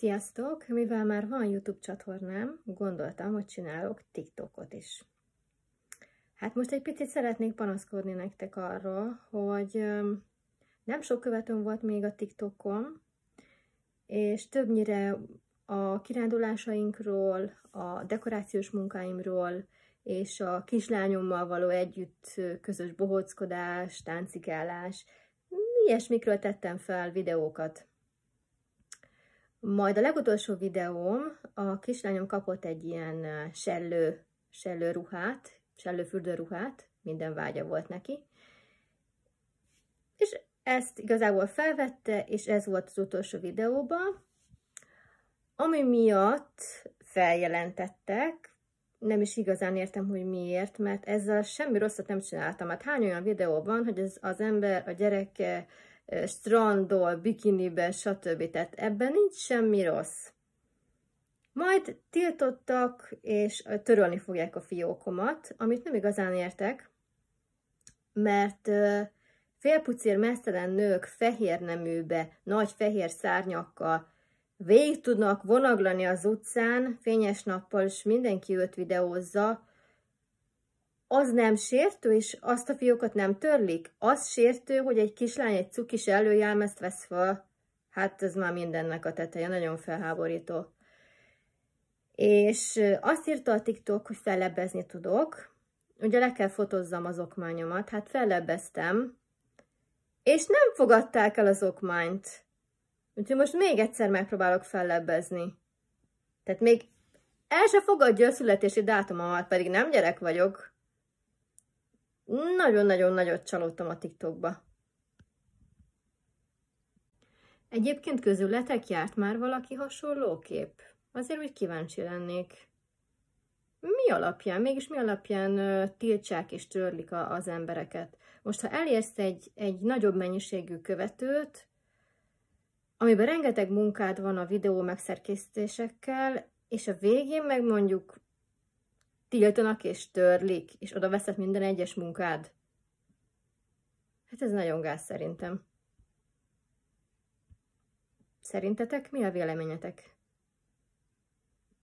Sziasztok! Mivel már van YouTube csatornám, gondoltam, hogy csinálok TikTokot is. Hát most egy picit szeretnék panaszkodni nektek arra, hogy nem sok követőm volt még a TikTokon, és többnyire a kirándulásainkról, a dekorációs munkáimról, és a kislányommal való együtt közös bohóckodás, táncikálás, ilyesmikről tettem fel videókat. Majd a legutolsó videóm, a kislányom kapott egy ilyen sellő, sellő ruhát, sellő fürdőruhát, minden vágya volt neki, és ezt igazából felvette, és ez volt az utolsó videóban, ami miatt feljelentettek, nem is igazán értem, hogy miért, mert ezzel semmi rosszat nem csináltam. Hát hány olyan videó van, hogy ez az ember, a gyereke strandol, bikiniben, stb. Tehát ebben nincs semmi rossz. Majd tiltottak, és törölni fogják a fiókomat, amit nem igazán értek, mert félpucér messzelen nők fehér neműbe, nagy fehér szárnyakkal végig tudnak vonaglani az utcán, fényes nappal, és mindenki őt videózza, az nem sértő, és azt a fiókat nem törlik? Az sértő, hogy egy kislány egy cukis előjelmezt vesz fel? Hát ez már mindennek a teteje, nagyon felháborító. És azt írta a TikTok, hogy fellebbezni tudok. Ugye le kell fotozzam az okmányomat. Hát fellebbeztem, és nem fogadták el az okmányt. Úgyhogy most még egyszer megpróbálok fellebbezni. Tehát még el se fogadja a születési dátumomat, pedig nem gyerek vagyok. Nagyon-nagyon nagyot csalódtam a TikTokba. Egyébként közületek járt már valaki hasonló kép? Azért úgy kíváncsi lennék. Mi alapján, mégis mi alapján uh, tiltsák és törlik a, az embereket? Most, ha elérsz egy, egy nagyobb mennyiségű követőt, amiben rengeteg munkád van a videó megszerkesztésekkel, és a végén meg mondjuk tiltanak és törlik, és oda veszed minden egyes munkád. Hát ez nagyon gáz szerintem. Szerintetek mi a véleményetek?